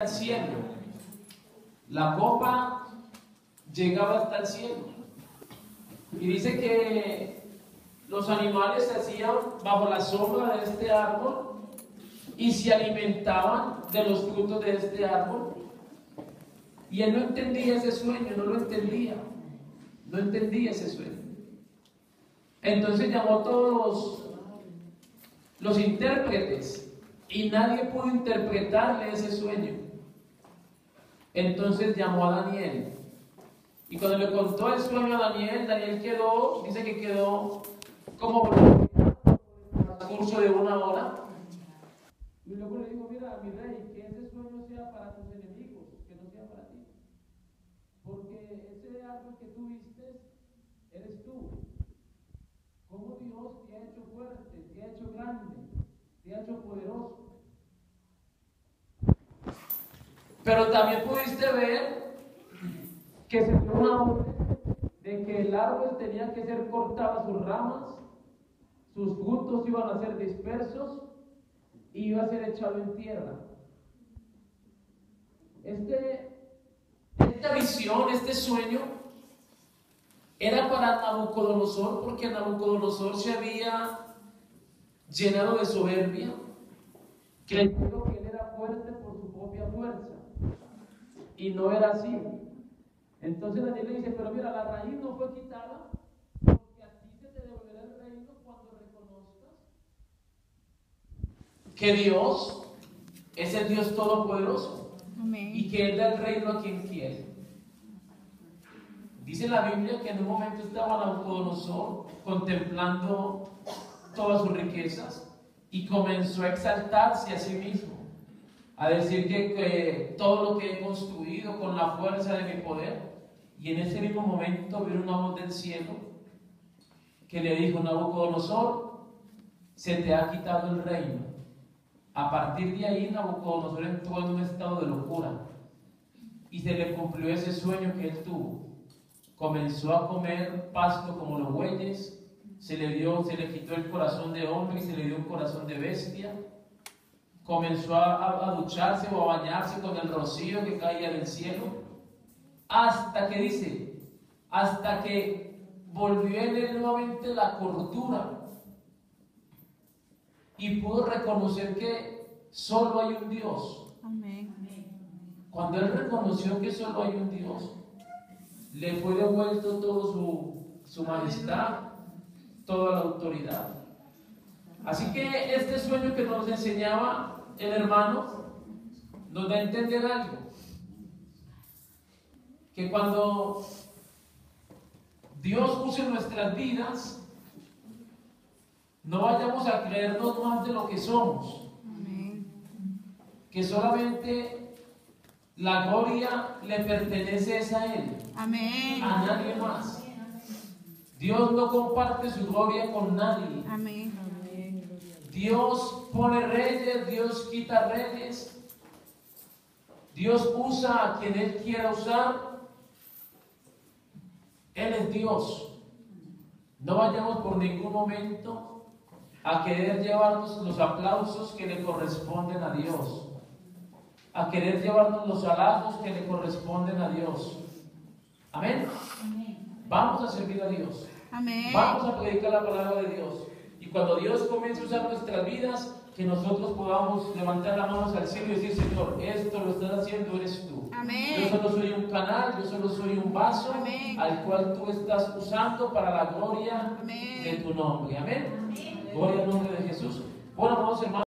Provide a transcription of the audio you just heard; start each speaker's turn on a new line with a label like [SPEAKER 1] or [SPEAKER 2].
[SPEAKER 1] al cielo. La copa llegaba hasta el cielo. Y dice que los animales se hacían bajo la sombra de este árbol y se alimentaban de los frutos de este árbol. Y él no entendía ese sueño, no lo entendía. No entendía ese sueño. Entonces llamó a todos los intérpretes y nadie pudo interpretarle ese sueño. Entonces llamó a Daniel. Y cuando le contó el sueño a Daniel, Daniel quedó, dice que quedó como en el curso de una hora. Y luego le dijo, mira, mi rey, que ese sueño sea para tus enemigos, que no sea para ti. Porque ese árbol que tú viste, eres tú. Cómo Dios te ha hecho fuerte, te ha hecho grande, te ha hecho poderoso. Pero también pudiste ver que se dio una orden de que el árbol tenía que ser cortado sus ramas, sus frutos iban a ser dispersos y iba a ser echado en tierra. Este, esta visión, este sueño, era para Nabucodonosor porque Nabucodonosor se había llenado de soberbia, creyendo que él era fuerte por su propia fuerza. Y no era así. Entonces Daniel le dice, pero mira, la raíz no fue quitada, porque a ti se te devolverá el reino cuando reconozcas que Dios es el Dios todopoderoso
[SPEAKER 2] Amén.
[SPEAKER 1] y que Él da el reino a quien quiere. Dice la Biblia que en un momento estaba Nabucodonosor contemplando todas sus riquezas y comenzó a exaltarse a sí mismo, a decir que, todo lo que he construido con la fuerza de mi poder. Y en ese mismo momento vino una voz del cielo que le dijo, Nabucodonosor, se te ha quitado el reino. A partir de ahí Nabucodonosor entró en un estado de locura y se le cumplió ese sueño que él tuvo. Comenzó a comer pasto como los bueyes, se le dio, se le quitó el corazón de hombre y se le dio un corazón de bestia. Comenzó a, a- ducharse o a bañarse con el rocío que caía del cielo. Hasta que dice, hasta que volvió en él nuevamente la cordura y pudo reconocer que solo hay un Dios.
[SPEAKER 2] Amén.
[SPEAKER 1] Cuando él reconoció que solo hay un Dios, le fue devuelto todo su, su majestad, toda la autoridad. Así que este sueño que nos enseñaba el hermano nos da a entender algo. Que cuando Dios use nuestras vidas, no vayamos a creernos más de lo que somos que solamente la gloria le pertenece es a Él,
[SPEAKER 2] Amén.
[SPEAKER 1] a nadie más. Dios no comparte su gloria con nadie.
[SPEAKER 2] Amén.
[SPEAKER 1] Dios pone reyes, Dios quita reyes. Dios usa a quien Él quiera usar. Él es Dios. No vayamos por ningún momento a querer llevarnos los aplausos que le corresponden a Dios. A querer llevarnos los halagos que le corresponden a Dios. Amén. Vamos a servir a Dios.
[SPEAKER 2] Amén.
[SPEAKER 1] Vamos a predicar la palabra de Dios. Y cuando Dios comience a usar nuestras vidas, que nosotros podamos levantar las manos al cielo y decir, Señor, esto lo estás haciendo, eres tú.
[SPEAKER 2] Amén.
[SPEAKER 1] Yo solo soy un canal, yo solo soy un vaso
[SPEAKER 2] Amén.
[SPEAKER 1] al cual tú estás usando para la gloria
[SPEAKER 2] Amén.
[SPEAKER 1] de tu nombre. Amén. Gloria al nombre de Jesús. Bueno, amados hermanos.